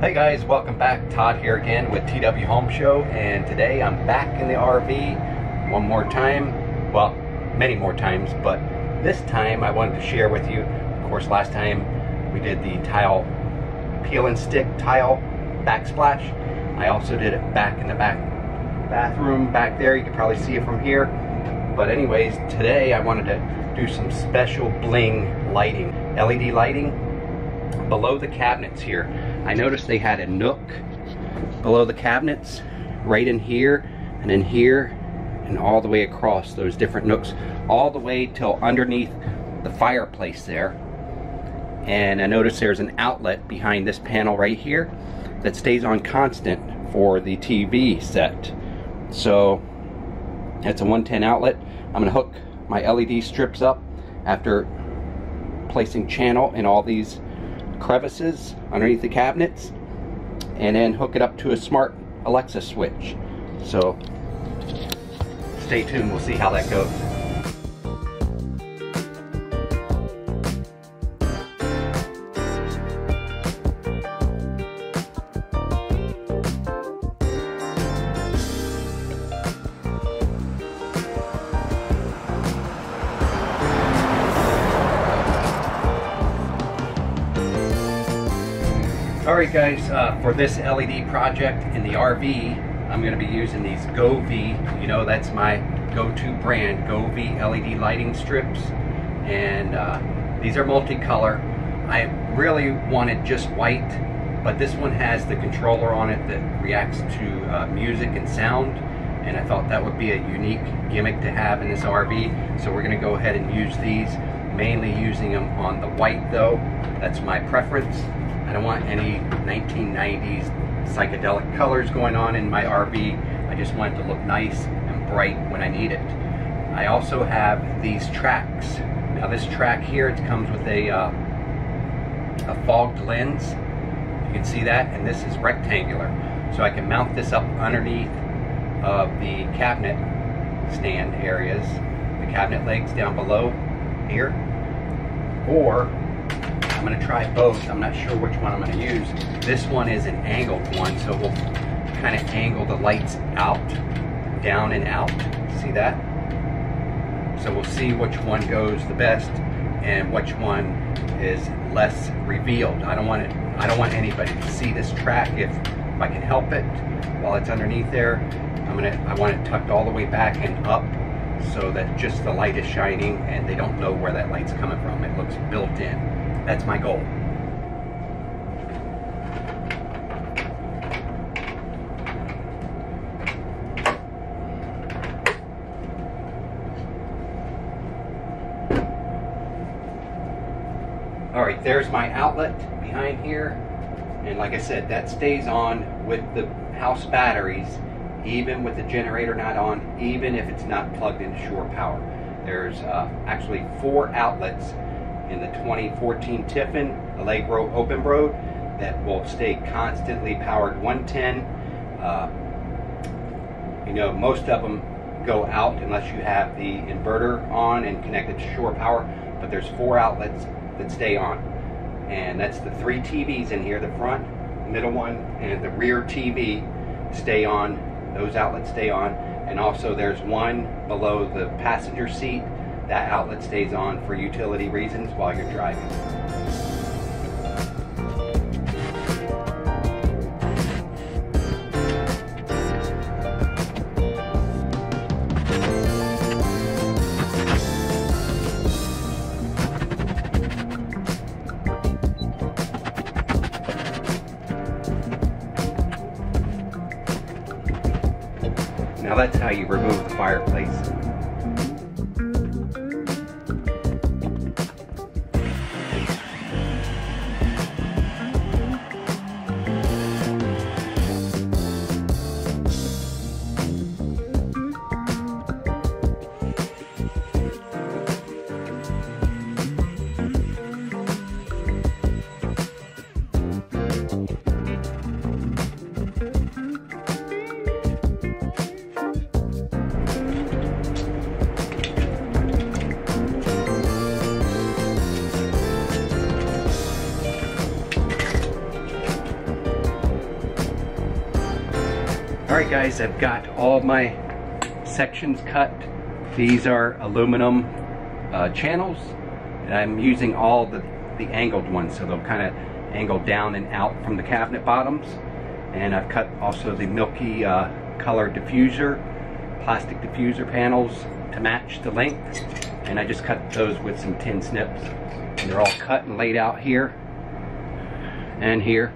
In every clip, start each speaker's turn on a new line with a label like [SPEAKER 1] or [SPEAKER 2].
[SPEAKER 1] Hey guys, welcome back. Todd here again with TW Home Show, and today I'm back in the RV one more time. Well, many more times, but this time I wanted to share with you. Of course, last time we did the tile peel and stick tile backsplash. I also did it back in the back bathroom back there. You can probably see it from here. But anyways, today I wanted to do some special bling lighting, LED lighting below the cabinets here. I noticed they had a nook below the cabinets, right in here, and in here, and all the way across those different nooks, all the way till underneath the fireplace there. And I noticed there's an outlet behind this panel right here that stays on constant for the TV set. So that's a 110 outlet. I'm gonna hook my LED strips up after placing channel in all these crevices underneath the cabinets and then hook it up to a smart Alexa switch. So stay tuned, we'll see how that goes. Alright guys, uh, for this LED project in the RV, I'm going to be using these Govee. You know, that's my go-to brand, Govee LED lighting strips. And uh, these are multicolor. I really wanted just white, but this one has the controller on it that reacts to uh, music and sound. And I thought that would be a unique gimmick to have in this RV. So we're going to go ahead and use these, mainly using them on the white though. That's my preference. I don't want any 1990s psychedelic colors going on in my RV. I just want it to look nice and bright when I need it. I also have these tracks. Now this track here, it comes with a, uh, a fogged lens. You can see that, and this is rectangular. So I can mount this up underneath of the cabinet stand areas, the cabinet legs down below here, or I'm to try both. I'm not sure which one I'm to use. This one is an angled one, so we'll kind of angle the lights out, down and out. See that? So we'll see which one goes the best and which one is less revealed. I don't want it. I don't want anybody to see this track if, if I can help it while it's underneath there. I'm gonna. I want it tucked all the way back and up so that just the light is shining and they don't know where that light's coming from. It looks built in. That's my goal. All right, there's my outlet behind here. And like I said, that stays on with the house batteries, even with the generator not on, even if it's not plugged into shore power. There's uh, actually four outlets in the 2014 Tiffin Allegro Open Road that will stay constantly powered 110. Uh, you know, most of them go out unless you have the inverter on and connected to shore power, but there's four outlets that stay on. And that's the three TVs in here, the front, middle one, and the rear TV stay on. Those outlets stay on. And also there's one below the passenger seat that outlet stays on for utility reasons while you're driving. Now that's how you remove the fireplace. Right guys, I've got all my sections cut. These are aluminum uh, channels and I'm using all the, the angled ones so they'll kind of angle down and out from the cabinet bottoms. And I've cut also the milky uh, color diffuser, plastic diffuser panels to match the length. And I just cut those with some tin snips. And they're all cut and laid out here and here.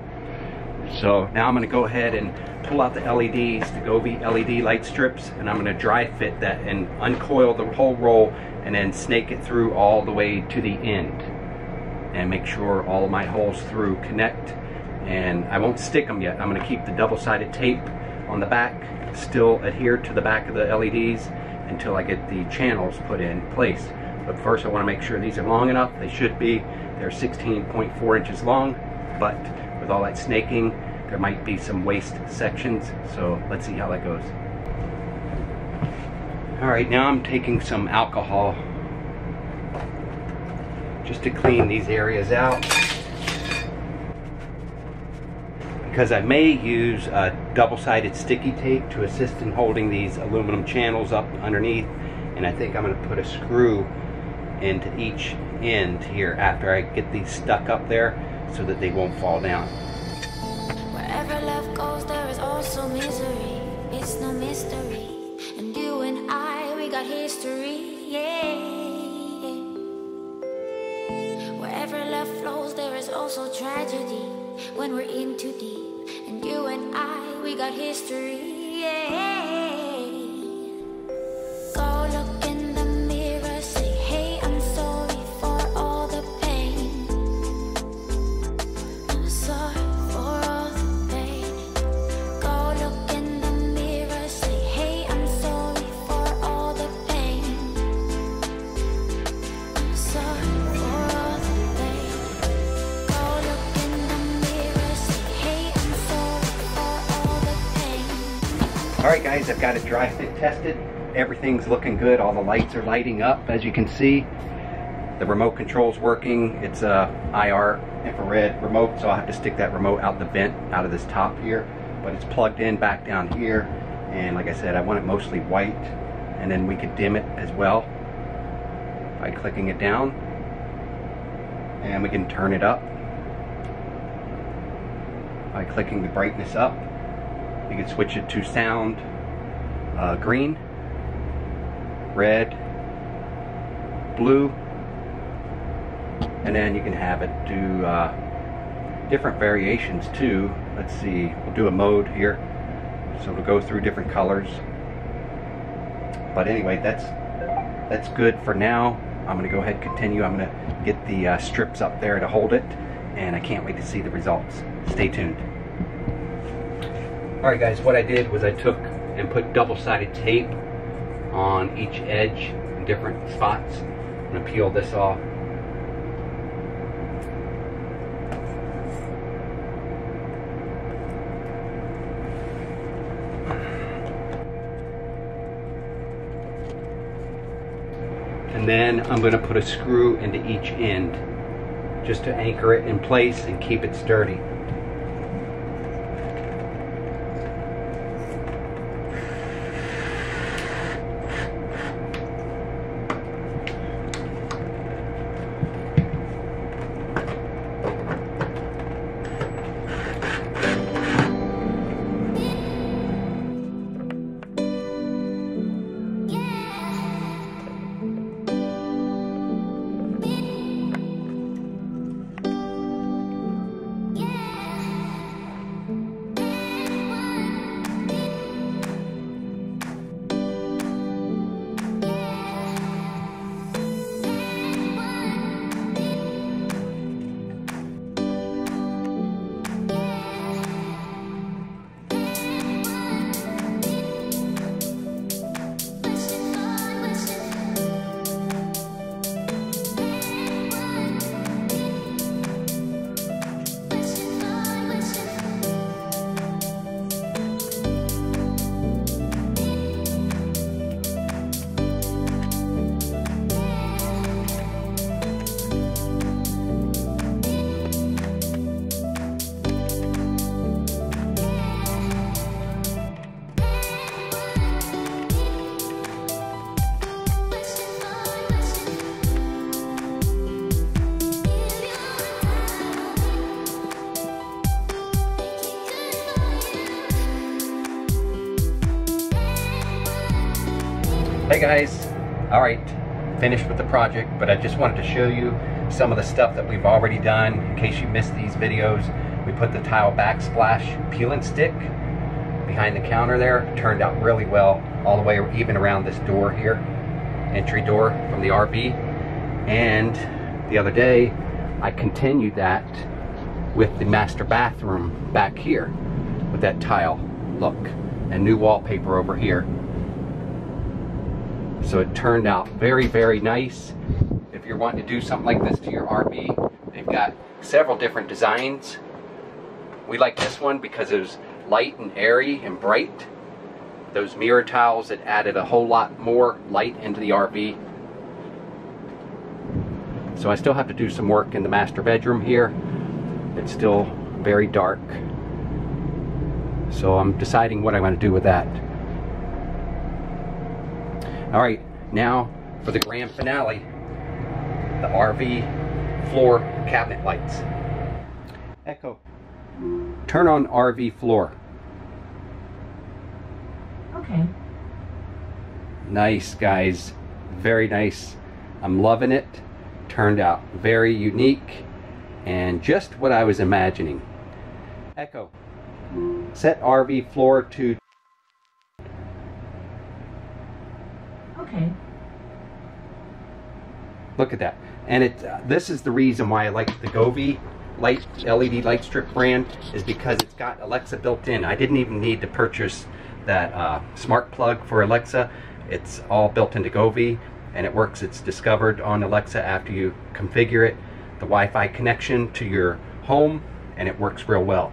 [SPEAKER 1] So now I'm going to go ahead and pull out the LEDs, the Govee LED light strips, and I'm going to dry fit that and uncoil the whole roll and then snake it through all the way to the end and make sure all my holes through connect and I won't stick them yet. I'm going to keep the double-sided tape on the back still adhered to the back of the LEDs until I get the channels put in place. But first I want to make sure these are long enough. They should be. They're 16.4 inches long, but with all that snaking, there might be some waste sections. So let's see how that goes. All right, now I'm taking some alcohol just to clean these areas out. Because I may use a double-sided sticky tape to assist in holding these aluminum channels up underneath. And I think I'm gonna put a screw into each end here after I get these stuck up there so that they won't fall down.
[SPEAKER 2] Also tragedy. When we're in too deep. And you and I, we got history. Yeah.
[SPEAKER 1] Guys, I've got it dry fit tested. Everything's looking good. All the lights are lighting up, as you can see. The remote control's working. It's uh, a IR infrared remote, so I'll have to stick that remote out the vent out of this top here. But it's plugged in back down here. And like I said, I want it mostly white. And then we could dim it as well by clicking it down. And we can turn it up by clicking the brightness up. You can switch it to sound uh, green, red, blue, and then you can have it do uh, different variations too. Let's see, we'll do a mode here. So it'll go through different colors. But anyway, that's that's good for now. I'm gonna go ahead and continue. I'm gonna get the uh, strips up there to hold it, and I can't wait to see the results. Stay tuned. All right, guys, what I did was I took and put double-sided tape on each edge in different spots. I'm gonna peel this off. And then I'm gonna put a screw into each end just to anchor it in place and keep it sturdy. Hey guys, all right, finished with the project, but I just wanted to show you some of the stuff that we've already done. In case you missed these videos, we put the tile backsplash peel and stick behind the counter there. Turned out really well, all the way even around this door here, entry door from the RV. And the other day, I continued that with the master bathroom back here with that tile look and new wallpaper over here. So it turned out very, very nice. If you're wanting to do something like this to your RV, they've got several different designs. We like this one because it was light and airy and bright. Those mirror tiles that added a whole lot more light into the RV. So I still have to do some work in the master bedroom here. It's still very dark. So I'm deciding what I want to do with that. All right, now for the grand finale, the RV floor cabinet lights. Echo, turn on RV floor.
[SPEAKER 3] Okay.
[SPEAKER 1] Nice, guys. Very nice. I'm loving it. Turned out very unique and just what I was imagining. Echo, set RV floor to Look at that. And it. Uh, this is the reason why I like the Govee light LED light strip brand is because it's got Alexa built in. I didn't even need to purchase that uh, smart plug for Alexa. It's all built into Govee and it works. It's discovered on Alexa after you configure it, the Wi-Fi connection to your home, and it works real well.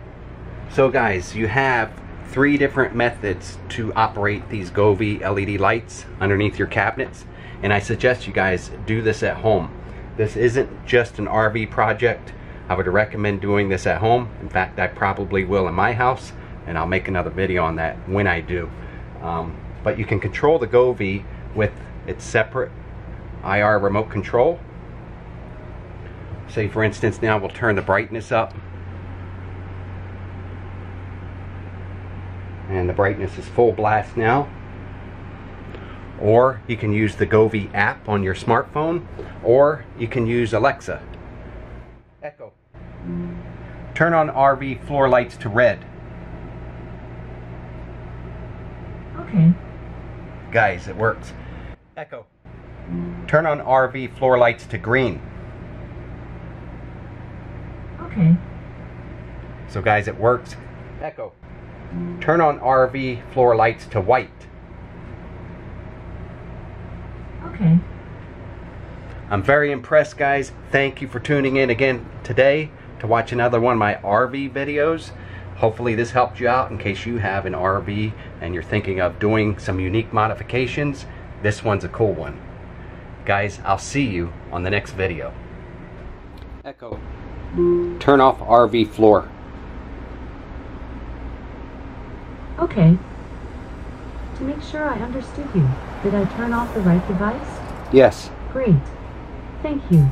[SPEAKER 1] So guys, you have three different methods to operate these Govee LED lights underneath your cabinets and I suggest you guys do this at home. This isn't just an RV project. I would recommend doing this at home. In fact, I probably will in my house and I'll make another video on that when I do. Um, but you can control the Govee with its separate IR remote control. Say for instance now we'll turn the brightness up and the brightness is full blast now or you can use the Govee app on your smartphone or you can use Alexa. Echo. Turn on RV floor lights to red.
[SPEAKER 3] Okay.
[SPEAKER 1] guys it works. Echo. Turn on RV floor lights to green.
[SPEAKER 3] Okay.
[SPEAKER 1] so guys it works. Echo. Turn on RV floor lights to white
[SPEAKER 3] Okay.
[SPEAKER 1] I'm very impressed, guys. Thank you for tuning in again today to watch another one of my RV videos. Hopefully this helped you out in case you have an RV and you're thinking of doing some unique modifications. This one's a cool one. Guys, I'll see you on the next video. Echo. Turn off RV floor.
[SPEAKER 3] Okay. To make sure I understood you, did I turn off the right device?
[SPEAKER 1] Yes.
[SPEAKER 3] Great. Thank you.